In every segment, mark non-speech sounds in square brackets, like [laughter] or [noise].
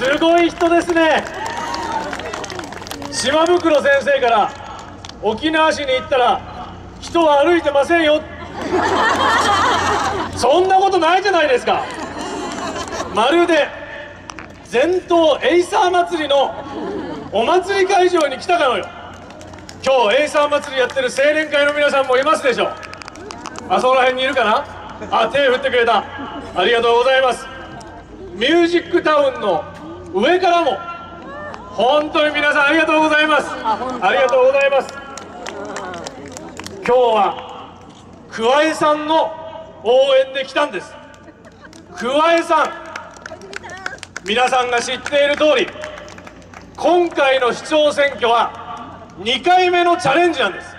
すごい人ですね。島袋先生から沖縄市に行ったら人は歩いてませんよ。そんなことないじゃないですか。まるで全島エイサー祭りのお祭り会場に来たかのよう。今日エイサー祭りやってる青年会の皆さんもいますでしょう。あそこら辺にいるかな。あ手振ってくれた。ありがとうございます。ミュージックタウンの上からも本当に皆さんありがとうございます。ありがとうございます。今日は桑江さんの応援で来たんです。桑江さん皆さんが知っている通り今回の市長選挙は2回目のチャレンジなんです。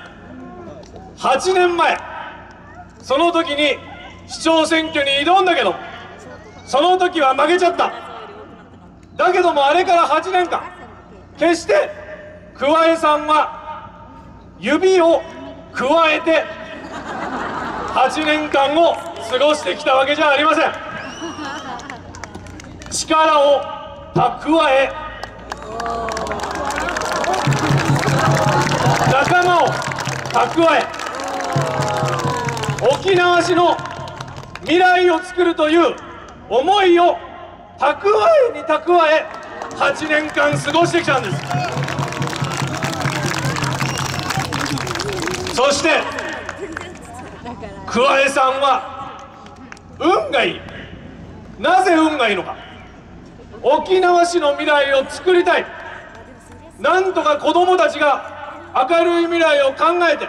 8年前。その時に市長選挙に挑んだけどその時は負けちゃっただけどもあれから8年間決して桑江さんは指を加えて8年間を過ごしてきたわけじゃありません。力を蓄え仲間を蓄え沖縄市の未来を作るという思いを蓄えに蓄え8年間過ごしてきたんです。そして桑江さんは運がいい。なぜ運がいいのか。沖縄市の未来を作りたい。なんとか子どもたちが明るい未来を考えて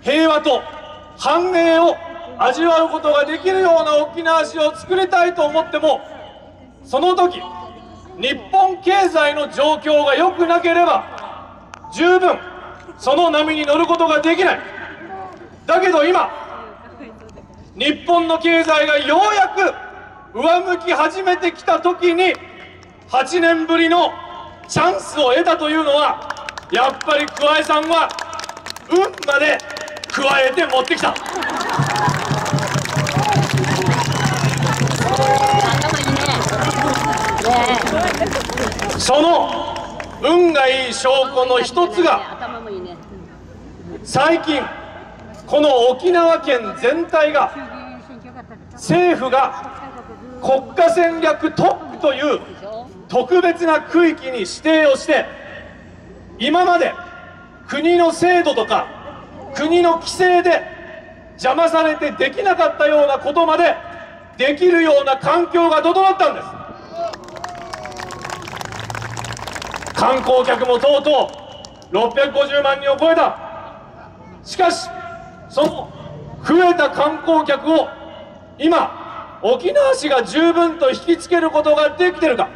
平和と繁栄を味わうことができるような沖縄市を作りたいと思ってもその時日本経済の状況が良くなければ十分その波に乗ることができない。だけど今日本の経済がようやく上向き始めてきた時に8年ぶりのチャンスを得たというのはやっぱり桑江さんは運まで加えて持ってきた。いい証拠の一つが最近この沖縄県全体が政府が国家戦略特区という特別な区域に指定をして今まで国の制度とか国の規制で邪魔されてできなかったようなことまでできるような環境が整ったんです。観光客もとうとう650万人を超えた。しかしその増えた観光客を今沖縄市が十分と引きつけることができてるか。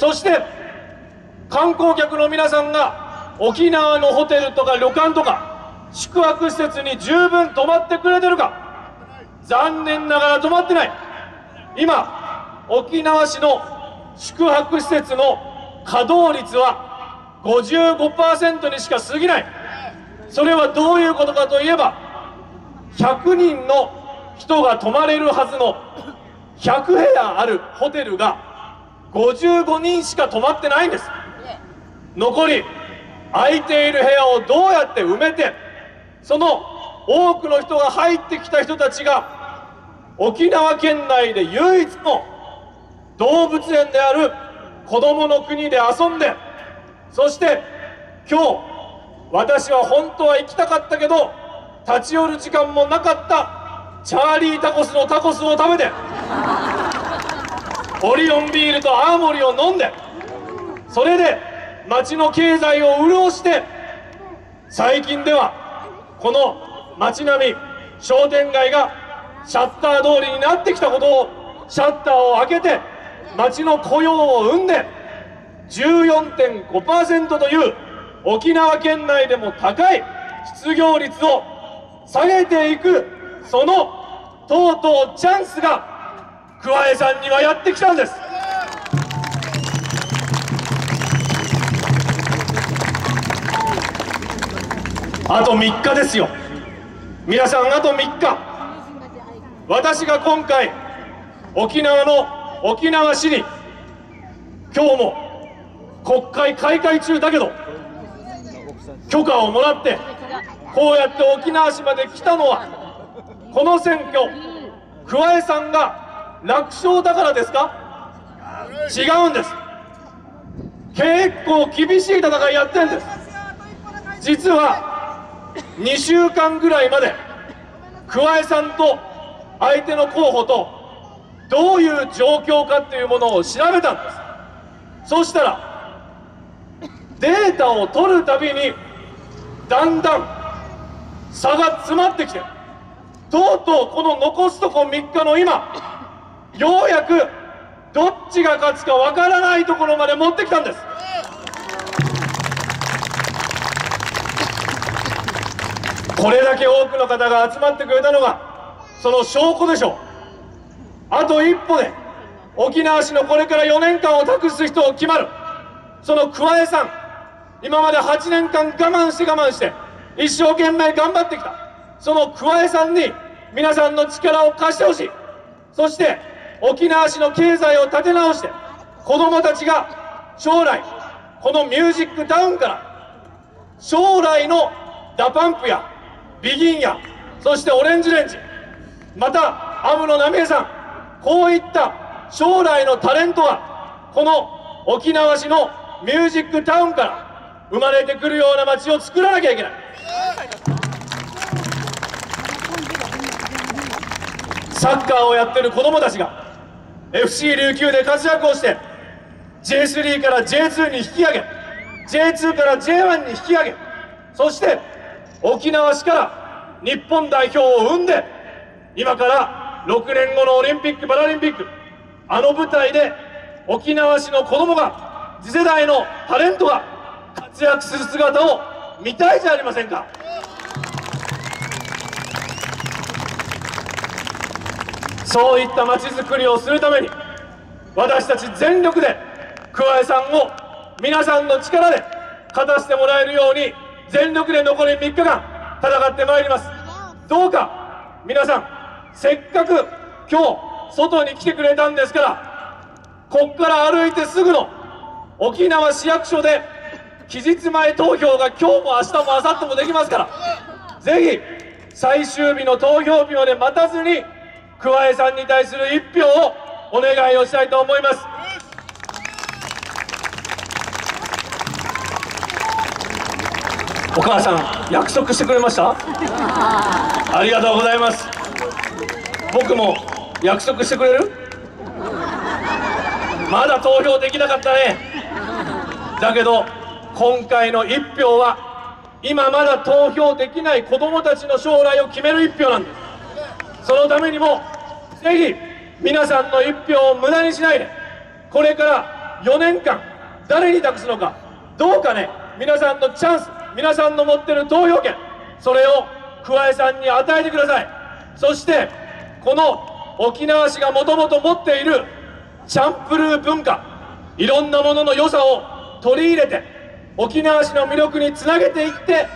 そして観光客の皆さんが沖縄のホテルとか旅館とか宿泊施設に十分泊まってくれてるか。残念ながら泊まってない。今沖縄市の宿泊施設の稼働率は55%にしか過ぎない。それはどういうことかといえば100人の人が泊まれるはずの100部屋あるホテルが55人しか泊まってないんです。残り空いている部屋をどうやって埋めてその多くの人が入ってきた人たちが沖縄県内で唯一の動物園である子どもの国で遊んでそして今日私は本当は行きたかったけど立ち寄る時間もなかったチャーリータコスのタコスを食べて [laughs] オリオンビールと青森を飲んでそれで町の経済を潤して最近ではこの町並み商店街がシャッター通りになってきたことをシャッターを開けて町の雇用を生んで14.5%という沖縄県内でも高い失業率を下げていくそのとうとうチャンスが桑江さんにはやってきたんです。あと3日ですよ。皆さんあと3日。私が今回沖縄の沖縄市に今日も国会開会中だけど許可をもらってこうやって沖縄市まで来たのはこの選挙桑江さんが楽勝だからですか？違うんです。結構厳しい戦いやってんです。実は2週間ぐらいまで桑江さんと相手の候補とどういう状況かっていうものを調べたんです。そしたらデータを取るたびにだんだん差が詰まってきてとうとうこの残すとこ3日の今ようやくどっちが勝つかわからないところまで持ってきたんです。これだけ多くの方が集まってくれたのがその証拠でしょう。あと一歩で沖縄市のこれから4年間を託す人を決まる。その桑江さん今まで8年間我慢して我慢して一生懸命頑張ってきた。その桑江さんに皆さんの力を貸してほしい。そして沖縄市の経済を立て直して子どもたちが将来このミュージックタウンから将来の DA PUMP や BEGIN やそして ORANGE RANGE また安室奈美恵さんこういった将来のタレントがこの沖縄市のミュージックタウンから生まれてくるような街を作らなきゃいけない。サッカーをやってる子供たちが FC 琉球で活躍をして J3 から J2 に引き上げ J2 から J1 に引き上げそして沖縄市から日本代表を生んで今から6年後のオリンピック・パラリンピック。あの舞台で沖縄市の子供が次世代のタレントが活躍する姿を見たいじゃありませんか。そういった街づくりをするために私たち全力で桑江さんを皆さんの力で勝たせてもらえるように全力で残り3日間戦ってまいります。どうか皆さんせっかく今日外に来てくれたんですからこっから歩いてすぐの沖縄市役所で期日前投票が今日も明日も明後日もできますからぜひ最終日の投票日まで待たずに桑江さんに対する一票をお願いをしたいと思います。お母さん約束してくれました？[laughs] ありがとうございます。僕も約束してくれる？まだ投票できなかったね。だけど今回の一票は今まだ投票できない子どもたちの将来を決める一票なんです。そのためにもぜひ皆さんの一票を無駄にしないでこれから4年間誰に託すのかどうかね皆さんのチャンス皆さんの持ってる投票権それを桑江さんに与えてください。そしてこの沖縄市がもともと持っているチャンプルー文化いろんなものの良さを取り入れて沖縄市の魅力につなげていって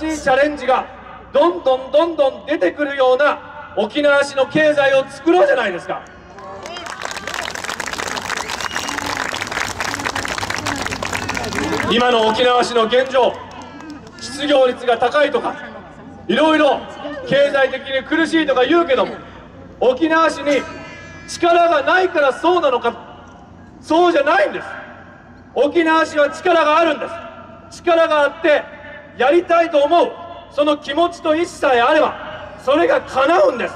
新しいチャレンジがどんどんどんどん出てくるような沖縄市の経済を作ろうじゃないですか。今の沖縄市の現状失業率が高いとかいろいろ経済的に苦しいとか言うけども沖縄市に力がないからそうなのかそうじゃないんです。沖縄市は力があるんです。力があってやりたいと思う。その気持ちと意思さえあればそれが叶うんです。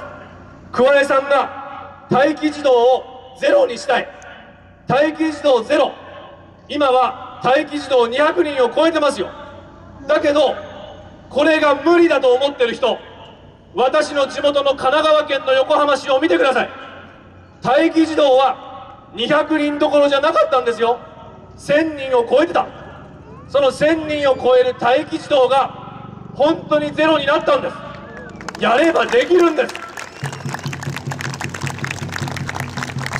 桑江さんが待機児童をゼロにしたい。待機児童ゼロ。今は待機児童200人を超えてますよ。だけどこれが無理だと思ってる人私の地元の神奈川県の横浜市を見てください。待機児童は200人どころじゃなかったんですよ。1000人を超えてた。その1000人を超える待機児童が本当にゼロになったんです。やればできるんです。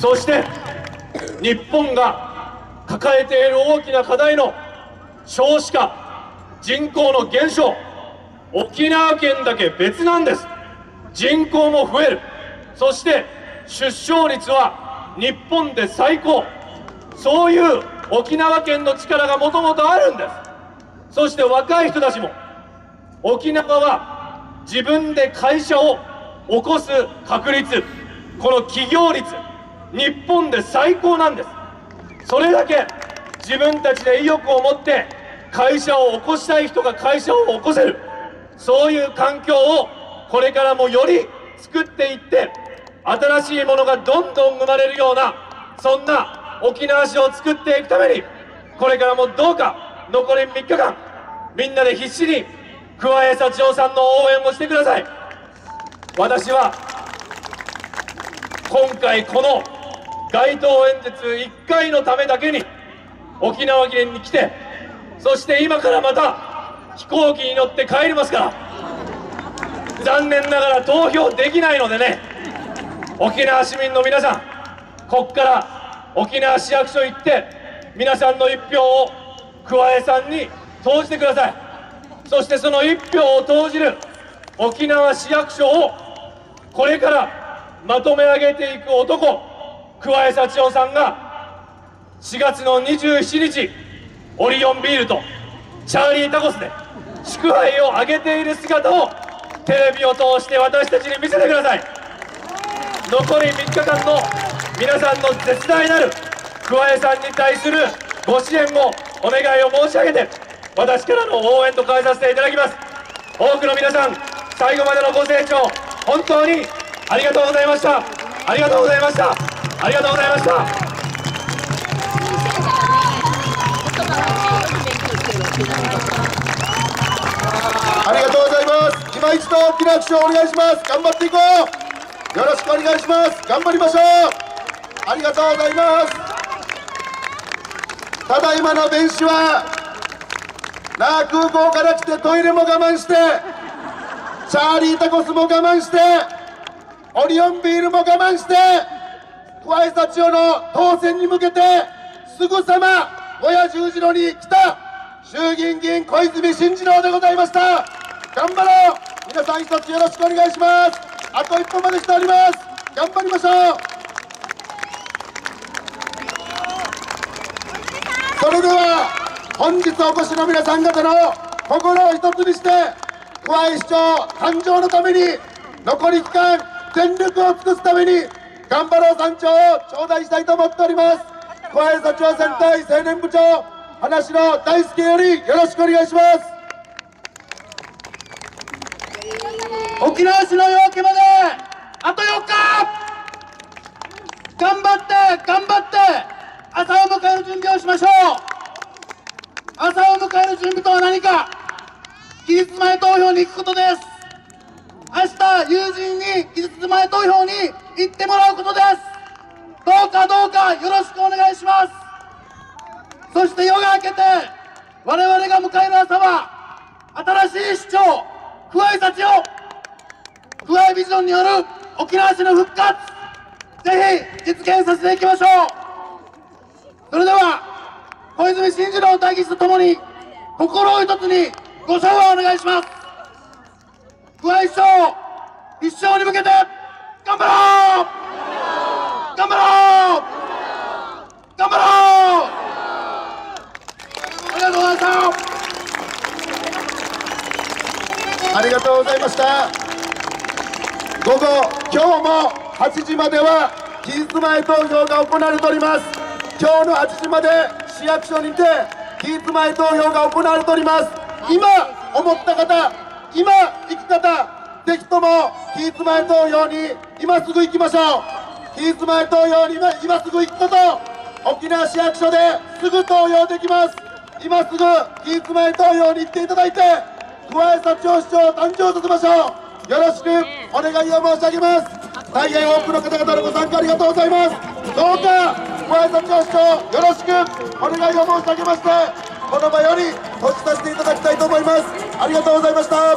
そして日本が抱えている大きな課題の少子化人口の減少。沖縄県だけ別なんです。人口も増える。そして出生率は日本で最高。そういう沖縄県の力がもともとあるんです。そして若い人たちも沖縄は自分で会社を起こす確率この企業率日本で最高なんです。それだけ自分たちで意欲を持って会社を起こしたい人が会社を起こせる。そういう環境をこれからもより作っていって新しいものがどんどん生まれるようなそんな沖縄市を作っていくためにこれからもどうか残り3日間みんなで必死に桑江幸男さんの応援をしてください。私は今回この街頭演説1回のためだけに沖縄県に来てそして今からまた飛行機に乗って帰りますから。残念ながら投票できないのでね。沖縄市民の皆さんここから沖縄市役所行って皆さんの一票を桑江さんに投じてください。そしてその一票を投じる沖縄市役所をこれからまとめ上げていく男桑江幸男さんが4月の27日オリオンビールとチャーリータコスで祝杯を挙げている姿をテレビを通して私たちに見せてください。残り3日間の皆さんの絶大なる桑江さんに対するご支援もお願いを申し上げて私からの応援と変えさせていただきます。多くの皆さん最後までのご清聴本当にありがとうございました。ありがとうございました。ありがとうございました。ます今一度大きな拍手をお願いします頑張っていこうよろしくお願いします頑張りましょうありがとうございますただいまの弁士は那覇空港から来てトイレも我慢してチャーリータコスも我慢してオリオンビールも我慢して桑井幸男の当選に向けてすぐさま親十字路に来た衆議院議員小泉進次郎でございました頑張ろう皆さん一つよろしくお願いします。あと一歩までしております。頑張りましょう。それでは本日お越しの皆さん方の心を一つにして桑井市長誕生のために残り期間全力を尽くすために頑張ろう山頂を頂戴したいと思っております。桑井幸男選対青年部長話の大輔よりよろしくお願いします。沖縄市の夜明けまであと4日！頑張って頑張って朝を迎える準備をしましょう！朝を迎える準備とは何か！期日前投票に行くことです！明日友人に期日前投票に行ってもらうことです！どうかどうかよろしくお願いします！そして夜が明けて我々が迎える朝は新しい市長桑井幸男桑井ビジョンによる沖縄市の復活ぜひ実現させていきましょう。それでは小泉進次郎代議士とともに心を一つにご唱和をお願いします。桑井市長一生に向けて頑張ろう。頑張ろう。頑張ろう。ありがとうございましたありがとうございました。午後今日も8時までは期日前投票が行われております。今日の8時まで市役所にて期日前投票が行われております。今思った方今行く方ぜひとも期日前投票に今すぐ行きましょう。期日前投票に今今すぐ行くこと。沖縄市役所ですぐ投票できます。今すぐ期日前投票に行っていただいて桑江幸男市長を誕生させましょう。よろしくお願いを申し上げます。大変多くの方々のご参加ありがとうございます。どうか桑江幸男市長よろしくお願いを申し上げましてこの場より閉じさせていただきたいと思います。ありがとうございました